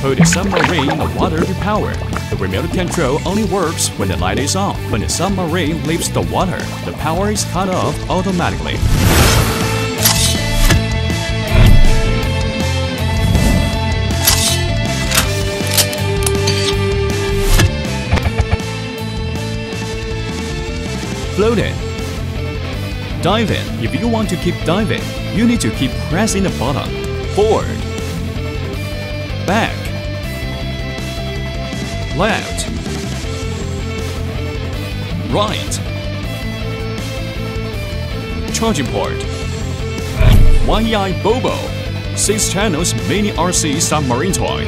Put the submarine in the water to power. The remote control only works when the light is on. When the submarine leaves the water, the power is cut off automatically. Floating. in. If you want to keep diving, you need to keep pressing the button. Forward. Left. Right. Charging port. YEIBOBO. 6 channels mini RC submarine toy.